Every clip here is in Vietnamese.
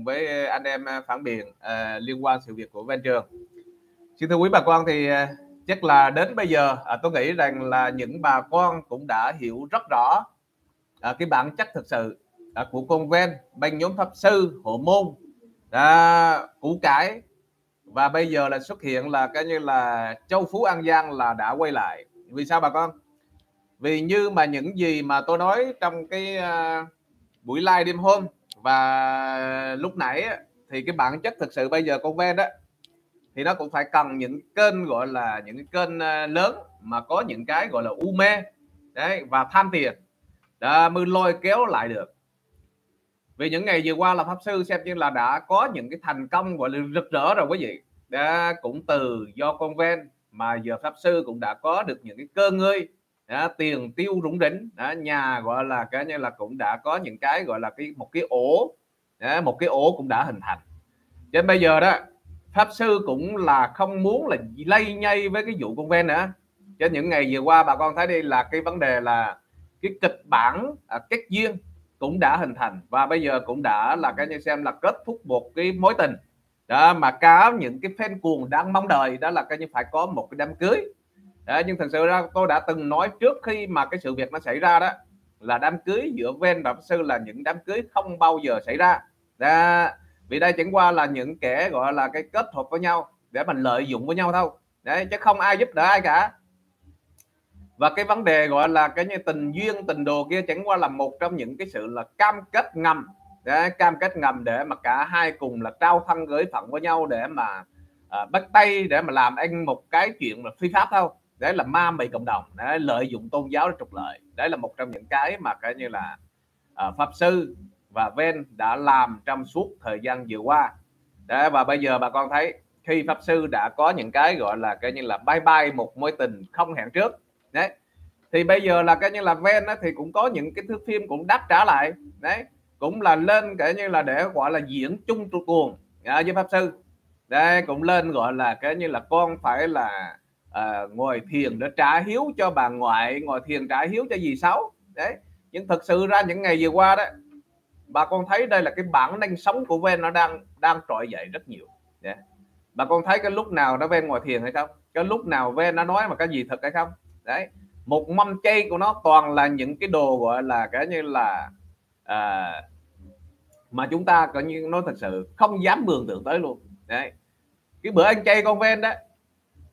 cùng với ờ, anh em ờ, phản biện uh, liên quan sự việc của venture. Trường. Xin thưa quý bà con thì chắc là đến bây giờ à, tôi nghĩ rằng là những bà con cũng đã hiểu rất rõ à, cái bản chất thực sự à, của con Ven, ban nhóm pháp sư, hộ môn, à, củ cải và bây giờ là xuất hiện là cái như là Châu Phú An Giang là đã quay lại. Vì sao bà con? Vì như mà những gì mà tôi nói trong cái uh, buổi live đêm hôm và lúc nãy thì cái bản chất thực sự bây giờ con ven đó thì nó cũng phải cần những kênh gọi là những cái kênh ờ, lớn mà có những cái gọi là u mê đấy, và tham tiền. Đã mới lôi kéo lại được. Vì những ngày vừa qua là pháp sư xem như là đã có những cái thành công gọi là rực rỡ rồi quý vị. Đã cũng từ do con ven mà giờ pháp sư cũng đã có được những cái cơ ngơi đó, tiền tiêu rủng rỉnh. Đó, nhà gọi là cái như là cũng đã có những cái gọi là cái một cái ổ. Đó, một cái ổ cũng đã hình thành. Cho nên bây giờ đó pháp sư cũng là không muốn là lây nhây với cái vụ con ven nữa. Cho những ngày vừa qua bà con thấy đi là cái vấn đề là cái kịch bản à, kết duyên cũng đã hình thành. Và bây giờ cũng đã là cái như xem là kết thúc một cái mối tình. Đó mà cáo những cái fan cuồng đang mong đợi đó là cái như phải có một cái đám cưới đó, nhưng thật sự ra tôi đã từng nói trước khi mà cái sự việc nó xảy ra đó là đám cưới giữa ven và sư là những đám cưới không bao giờ xảy ra. Đó, vì đây chẳng qua là những kẻ gọi là cái kết hợp với nhau để mình lợi dụng với nhau thôi. Đấy chứ không ai giúp đỡ ai cả. Và cái vấn đề gọi là cái như tình duyên tình đồ kia chẳng qua là một trong những cái sự là cam kết ngầm. Để cam kết ngầm để mà cả hai cùng là trao thân gửi phận với nhau để mà à, bắt tay để mà làm anh một cái chuyện là phi pháp thôi đấy là ma mị cộng đồng. Đấy, lợi dụng tôn giáo để trục lợi. Đấy là một trong những cái mà cái như là uh, pháp sư và ven đã làm trong suốt thời gian vừa qua. Đấy, và bây giờ bà con thấy khi pháp sư đã có những cái gọi là cái như là bye bye một mối tình không hẹn trước. Đấy thì bây giờ là cái như là ven đó, thì cũng có những cái thước phim cũng đáp trả lại. Đấy cũng là lên cái như là để gọi là diễn chung trụ cuồng à, với pháp sư. Đây cũng lên gọi là cái như là con phải là à, ngồi thiền để trả hiếu cho bà ngoại ngồi thiền trả hiếu cho dì sáu. Đấy nhưng thực sự ra những ngày vừa qua đó bà con thấy đây là cái bản năng sống của ven nó đang đang trỗi dậy rất nhiều. Yeah. bà con thấy cái lúc nào nó ven ngồi thiền hay không? Cái lúc nào ven nó nói mà cái gì thật hay không? Đấy một mâm chay của nó toàn là những cái đồ gọi là cái như là à, mà chúng ta coi như nói thật sự không dám mường tượng tới luôn. Đấy. Cái bữa ăn chay con ven đó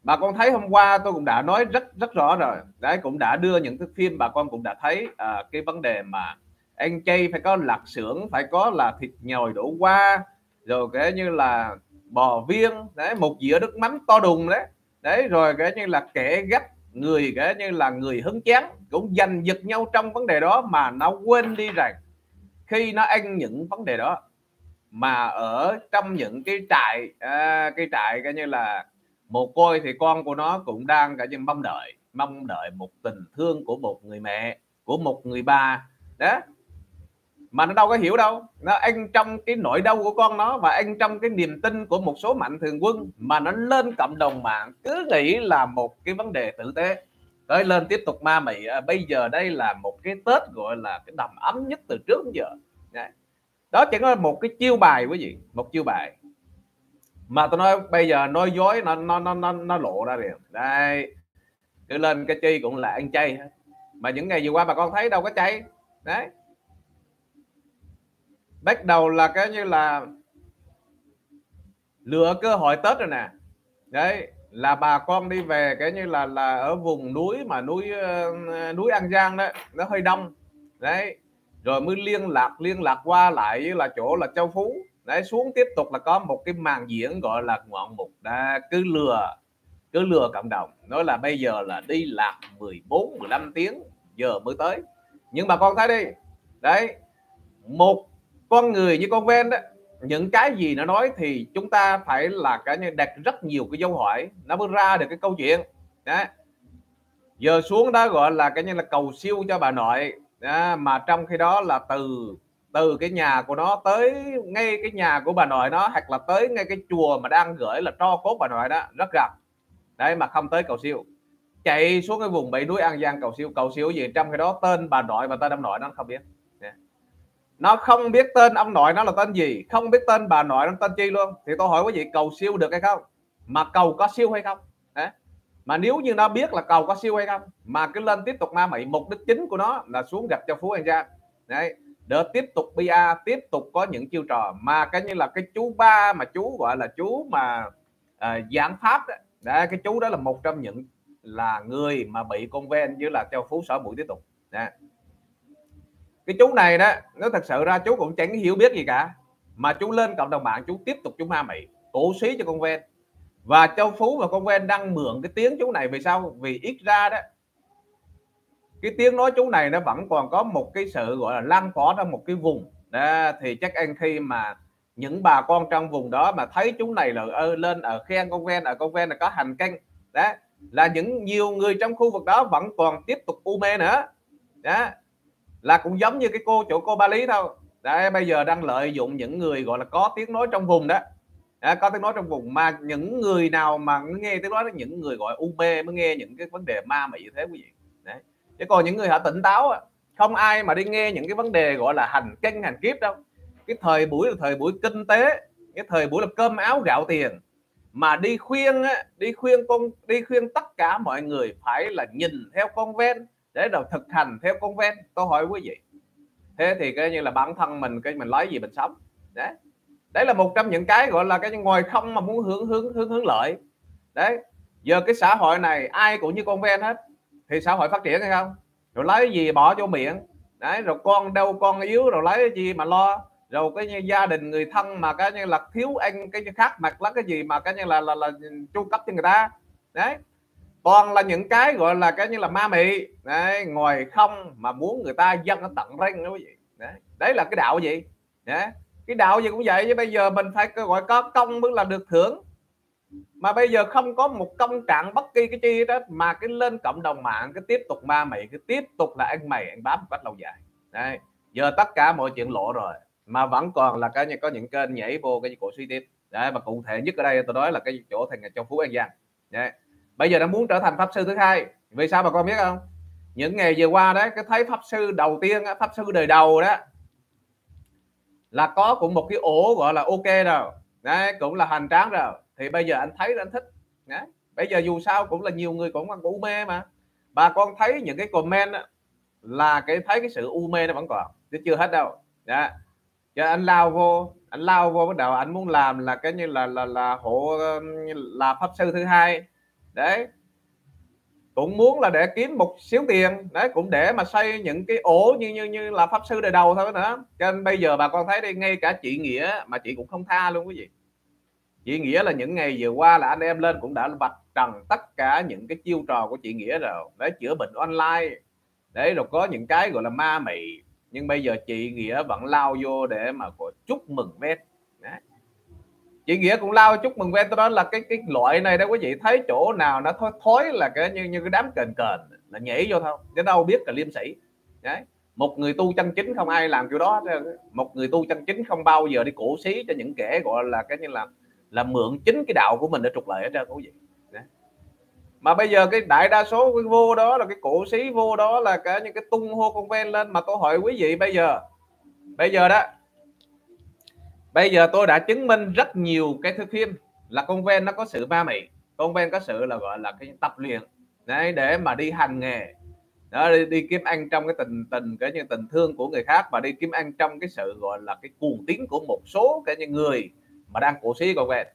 bà con thấy hôm qua tôi cũng đã nói rất rất rõ rồi. Đấy cũng đã đưa những cái phim bà con cũng đã thấy à, cái vấn đề mà ăn chay phải có lạc xưởng phải có là thịt nhồi đổ qua rồi cái như là bò viên đấy một dĩa nước mắm to đùng đấy. Đấy rồi cái như là kẻ gấp người cái như là người hứng chán cũng giành giật nhau trong vấn đề đó mà nó quên đi rằng khi nó ăn những vấn đề đó mà ở trong những cái trại à, cái trại coi như là một côi thì con của nó cũng đang cả những mong đợi mong đợi một tình thương của một người mẹ của một người bà đó. Mà nó đâu có hiểu đâu. Nó ăn trong cái nỗi đau của con nó và ăn trong cái niềm tin của một số mạnh thường quân. Mà nó lên cộng đồng mạng cứ nghĩ là một cái vấn đề tử tế. Tới lên tiếp tục ma mị. À, bây giờ đây là một cái tết gọi là cái đầm ấm nhất từ trước đến giờ. Đó chỉ có một cái chiêu bài quý vị một chiêu bài mà tôi nói bây giờ nói dối nó nó nó nó, nó lộ ra liền. Đây cứ lên cái chi cũng là ăn chay mà những ngày vừa qua bà con thấy đâu có chay. Đấy. Bắt đầu là cái như là lựa cơ hội tết rồi nè. Đấy là bà con đi về cái như là là ở vùng núi mà núi ờ, núi An Giang đó nó hơi đông. Đấy. Rồi mới liên lạc liên lạc qua lại với là chỗ là Châu Phú đấy xuống tiếp tục là có một cái màn diễn gọi là ngoạn mục đã cứ lừa cứ lừa cộng đồng. Nói là bây giờ là đi lạc 14 15 tiếng giờ mới tới. Nhưng mà con thấy đi đấy một con người như con ven đó những cái gì nó nói thì chúng ta phải là cả như đặt rất nhiều cái dấu hỏi nó mới ra được cái câu chuyện. Đó giờ xuống đó gọi là cái như là cầu siêu cho bà nội. Đó, mà trong khi đó là từ từ cái nhà của nó tới ngay cái nhà của bà nội nó, hoặc là tới ngay cái chùa mà đang gửi là tro cốt bà nội đó, rất gần đấy, mà không tới cầu siêu. Chạy xuống cái vùng bảy núi an giang cầu siêu. Cầu siêu gì? Trong cái đó tên bà nội và tên ông nội nó không biết. Nó không biết tên ông nội nó là tên gì. Không biết tên bà nội nó tên chi luôn. Thì tôi hỏi quý vị, cầu siêu được hay không? Mà cầu có siêu hay không? Đấy. mà nếu như nó biết là cầu có siêu hay không, mà cứ lên tiếp tục ma mị, mục đích chính của nó là xuống gặp cho phú an giang. Đấy để tiếp tục bia tiếp tục có những chiêu trò mà cái như là cái chú ba mà chú gọi là chú mà uh, giảng pháp đó. đấy, cái chú đó là một trong những là người mà bị con ven như là châu phú sở mũi tiếp tục đấy. cái chú này đó nó thật sự ra chú cũng chẳng hiểu biết gì cả mà chú lên cộng đồng mạng chú tiếp tục chú ma mị cổ xí cho con ven và châu phú và con ven đang mượn cái tiếng chú này vì sao vì ít ra đó cái tiếng nói chú này nó vẫn còn có một cái sự gọi là lan tỏa ra một cái vùng. Đó, thì chắc anh khi mà những bà con trong vùng đó mà thấy chú này là ơ lên ở khen con ven ở con ven là có hành canh. Đó là những nhiều người trong khu vực đó vẫn còn tiếp tục u mê nữa. Đó là cũng giống như cái cô chỗ cô ba lý thôi. Đấy bây giờ đang lợi dụng những người gọi là có tiếng nói trong vùng đó. À, có tiếng nói trong vùng mà những người nào mà nghe tiếng nói đó những người gọi u mê mới nghe những cái vấn đề ma mị như thế quý vị. Đấy chứ còn những người họ tỉnh táo không ai mà đi nghe những cái vấn đề gọi là hành kinh hành kiếp đâu. Cái thời buổi là thời buổi kinh tế, cái thời buổi là cơm áo gạo tiền. Mà đi khuyên đi khuyên con, đi khuyên tất cả mọi người phải là nhìn theo con ven, để đầu thực hành theo con ven. Tôi hỏi quý vị, thế thì coi như là bản thân mình cái mình lấy gì mình sống. Đấy. Đấy là một trong những cái gọi là cái ngồi không mà muốn hướng hướng hướng hướng lợi. Đấy. Giờ cái xã hội này, ai cũng như con ven hết thì xã hội phát triển hay không? Rồi lấy gì bỏ cho miệng? Đấy rồi con đâu con yếu rồi lấy cái gì mà lo? Rồi cái như gia đình người thân mà cái như là thiếu ăn cái như khác mặt lắm cái gì mà cái như là là, là, là chu cấp cho người ta? Đấy. Toàn là những cái gọi là cái như là ma mị. Đấy ngồi không mà muốn người ta dân nó tận răng đó quý vị. Đấy đấy là cái đạo gì? Đấy cái đạo gì cũng vậy chứ bây giờ mình phải gọi có công mới là được thưởng mà bây giờ không có một công trạng bất kỳ cái chi đó mà cái lên cộng đồng mạng, cái tiếp tục ma mày cái tiếp tục là anh mày anh bám một cách lâu dài. Đấy. Giờ tất cả mọi chuyện lộ rồi, mà vẫn còn là cái như có những kênh nhảy vô cái cổ suy tiếp. Đấy và cụ thể nhất ở đây tôi nói là cái chỗ thành trong phú an giang. Đấy. bây giờ nó muốn trở thành pháp sư thứ hai, vì sao bà con biết không? Những ngày vừa qua đấy, cái thấy pháp sư đầu tiên pháp sư đời đầu đó, là có cũng một cái ổ gọi là ok rồi đấy cũng là hành tráng rồi. Thì bây giờ anh thấy anh thích. Đấy. bây giờ dù sao cũng là nhiều người cũng ăn u mê mà. Bà con thấy những cái comment đó, là cái thấy cái sự u mê nó vẫn còn chứ chưa hết đâu. Đó. cho anh lao vô anh lao vô bắt đầu anh muốn làm là cái như là là là hộ là pháp sư thứ hai. Đấy cũng muốn là để kiếm một xíu tiền. Đấy, cũng để mà xây những cái ổ như như như là pháp sư đời đầu thôi nữa cho nên bây giờ bà con thấy đi, ngay cả chị nghĩa mà chị cũng không tha luôn quý vị. Chị nghĩa là những ngày vừa qua là anh em lên cũng đã vạch trần tất cả những cái chiêu trò của chị nghĩa rồi. Để chữa bệnh online. Để rồi có những cái gọi là ma mị. Nhưng bây giờ chị nghĩa vẫn lao vô để mà có chúc mừng mét chị nghĩa cũng lao chúc mừng ven đó là cái cái loại này đó quý vị thấy chỗ nào nó thối thối là cái như như cái đám kền kền, là nhảy vô thôi. Chứ đâu biết là liêm sĩ đấy. Một người tu chân chính không ai làm kiểu đó. Một người tu chân chính không bao giờ đi cổ xí cho những kẻ gọi là cái như là là mượn chính cái đạo của mình để trục lợi ở trơn quý vị đấy. mà bây giờ cái đại đa số cái vô đó là cái cổ xí vô đó là cái những cái tung hô con ven lên mà tôi hỏi quý vị bây giờ. Bây giờ đó bây giờ tôi đã chứng minh rất nhiều cái thước phim là con ven nó có sự ba mị. Con ven có sự là gọi là cái tập luyện đấy để mà đi hành nghề. Đó đi, đi kiếm ăn trong cái tình tình cái như tình thương của người khác và đi kiếm ăn trong cái sự gọi là cái cuồng tín của một số cái những người mà đang cổ xí con ven.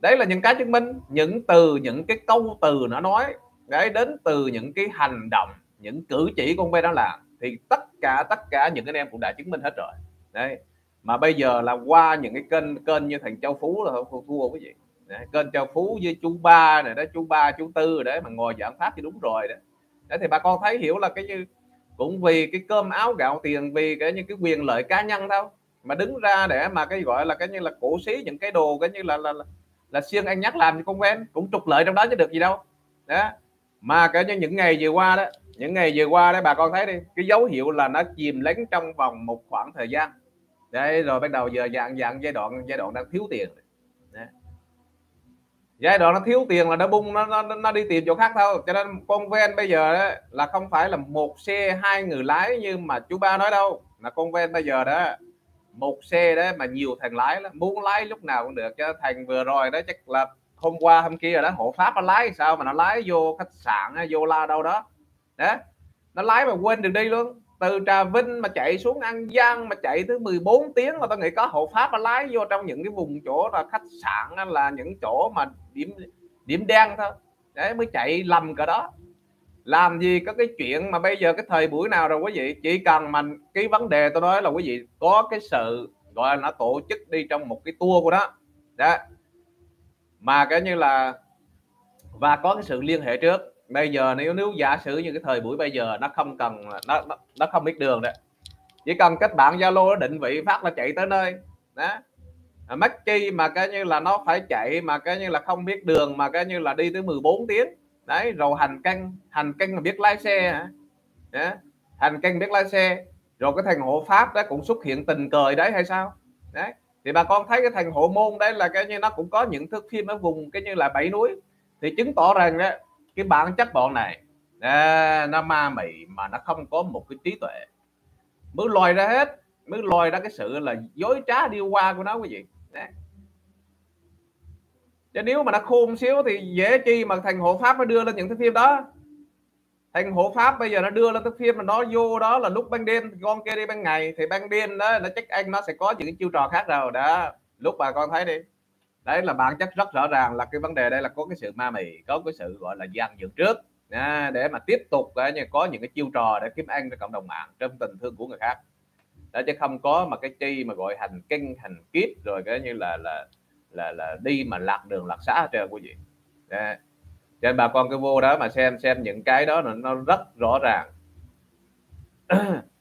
Đấy là những cái chứng minh những từ những cái câu từ nó nói đấy đến từ những cái hành động những cử chỉ con ven đó làm. Thì tất cả tất cả những anh em cũng đã chứng minh hết rồi. Đấy mà bây giờ là qua những cái kênh kênh như thằng châu phú là thua quý vị. Đấy, kênh châu phú với chú ba này đó chú ba chú tư rồi đấy mà ngồi giảng pháp thì đúng rồi đấy, đấy thì bà con thấy hiểu là cái như cũng vì cái cơm áo gạo tiền vì cái như cái quyền lợi cá nhân thôi mà đứng ra để mà cái gọi là cái như là cổ xí những cái đồ cái như là là là, là siêng anh nhắc làm cho con quen cũng trục lợi trong đó chứ được gì đâu. Đó. Mà cái như những ngày vừa qua đó những ngày vừa qua đấy bà con thấy đi cái dấu hiệu là nó chìm lắng trong vòng một khoảng thời gian đấy rồi bắt đầu giờ dạng dạng giai đoạn giai đoạn đang thiếu tiền đấy. giai đoạn nó thiếu tiền là nó bung nó, nó nó đi tìm chỗ khác thôi. Cho nên con ven bây giờ đấy, là không phải là một xe hai người lái như mà chú ba nói đâu. Là con ven bây giờ đó một xe đó mà nhiều thằng lái lắm. Muốn lái lúc nào cũng được cho thằng vừa rồi đó chắc là hôm qua hôm kia rồi đó hộ pháp nó lái sao mà nó lái vô khách sạn vô la đâu đó. Đó nó lái mà quên đường đi luôn từ Trà Vinh mà chạy xuống An Giang mà chạy tới 14 tiếng mà tôi nghĩ có hộ pháp mà lái vô trong những cái vùng chỗ là khách sạn là những chỗ mà điểm điểm đen thôi. Đấy, mới chạy lầm cả đó. Làm gì có cái chuyện mà bây giờ cái thời buổi nào rồi quý vị? Chỉ cần mình cái vấn đề tôi nói là quý vị có cái sự, gọi là nó tổ chức đi trong một cái tour của đó đó. Mà cái như là, và có cái sự liên hệ trước bây giờ nếu nếu giả sử như cái thời buổi bây giờ nó không cần nó nó, nó không biết đường đấy chỉ cần kết bạn zalo nó định vị phát là chạy tới nơi đó. À, Mắc chi mà cái như là nó phải chạy mà cái như là không biết đường mà cái như là đi tới 14 tiếng. Đấy rồi hành canh hành canh là biết lái xe hả? Đó. hành canh biết lái xe rồi cái thằng hộ pháp đó cũng xuất hiện tình cờ đấy hay sao? Đấy thì bà con thấy cái thằng hộ môn đấy là cái như nó cũng có những thước phim ở vùng cái như là bảy núi thì chứng tỏ rằng đó cái bản chất bọn này à, nó ma mị mà nó không có một cái trí tuệ. Mới lòi ra hết mới lòi ra cái sự là dối trá đi qua của nó quý vị. Đấy. chứ nếu mà nó khôn xíu thì dễ chi mà thành hộ pháp nó đưa lên những cái phim đó. Thành hộ pháp bây giờ nó đưa lên cái phim mà nó vô đó là lúc ban đêm con kia đi ban ngày thì ban đêm đó nó chắc anh nó sẽ có những cái chiêu trò khác rồi đó lúc bà con thấy đi đấy là bản chất rất rõ ràng là cái vấn đề đây là có cái sự ma mị có cái sự gọi là gian dựng trước. À, để mà tiếp tục à, có những cái chiêu trò để kiếm ăn cho cộng đồng mạng trong tình thương của người khác. Đó chứ không có mà cái chi mà gọi hành kinh hành kiếp rồi cái như là là là là đi mà lạc đường lạc xã trơn quý vị à, cho nên bà con cái vô đó mà xem xem những cái đó là nó rất rõ ràng.